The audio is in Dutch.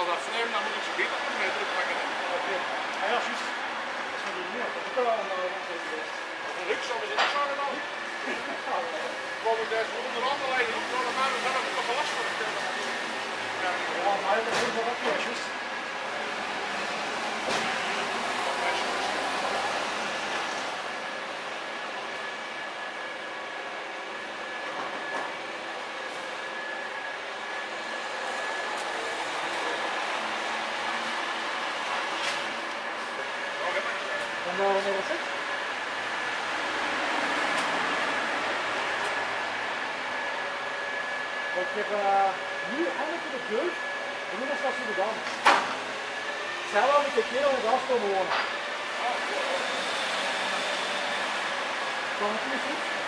als dat vreemd, dan moet ik ze beter met mij terugpakken. Ah ja, juist. Dat is niet meer. Dat is wel een zou me zitten zagen dan. Kom ik daar voor onder andere leiden, op dan heb ik toch last van Ja, maar dat is wel wat juist. En was het? Ik heb uh, nu eindelijk voor de deur de middelstation gedaan. Zij wel met de keer op de afkomen wonen. Kan het niet goed?